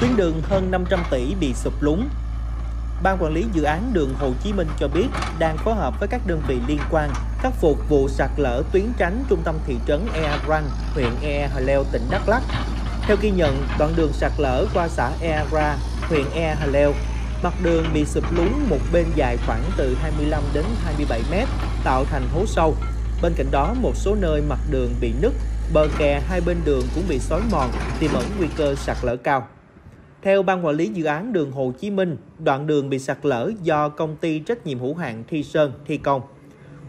Tuyến đường hơn 500 tỷ bị sụp lún. Ban quản lý dự án đường Hồ Chí Minh cho biết đang phối hợp với các đơn vị liên quan khắc phục vụ sạt lở tuyến tránh trung tâm thị trấn Ea Răng, huyện Ea Hà Leo, tỉnh Đắk Lắk. Theo ghi nhận, đoạn đường sạt lở qua xã Ea Ra, huyện Ea Hà Leo, mặt đường bị sụp lún một bên dài khoảng từ 25 đến 27 mét, tạo thành hố sâu. Bên cạnh đó, một số nơi mặt đường bị nứt, bờ kè hai bên đường cũng bị xói mòn, tiềm ẩn nguy cơ sạt lở cao. Theo Ban Quản lý Dự án đường Hồ Chí Minh, đoạn đường bị sạt lở do công ty trách nhiệm hữu hạn Thi Sơn thi công.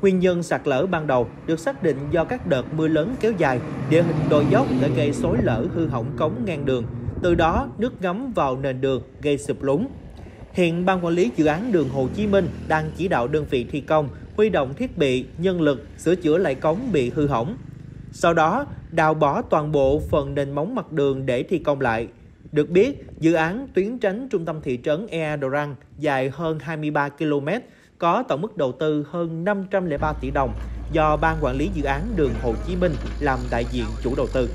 Nguyên nhân sạt lở ban đầu được xác định do các đợt mưa lớn kéo dài, địa hình đồi dốc đã gây xối lở hư hỏng cống ngang đường. Từ đó, nước ngấm vào nền đường gây sụp lún. Hiện Ban Quản lý Dự án đường Hồ Chí Minh đang chỉ đạo đơn vị thi công huy động thiết bị, nhân lực sửa chữa lại cống bị hư hỏng. Sau đó, đào bỏ toàn bộ phần nền móng mặt đường để thi công lại. Được biết, dự án tuyến tránh trung tâm thị trấn Ea Dorang dài hơn 23 km, có tổng mức đầu tư hơn 503 tỷ đồng do Ban Quản lý Dự án đường Hồ Chí Minh làm đại diện chủ đầu tư.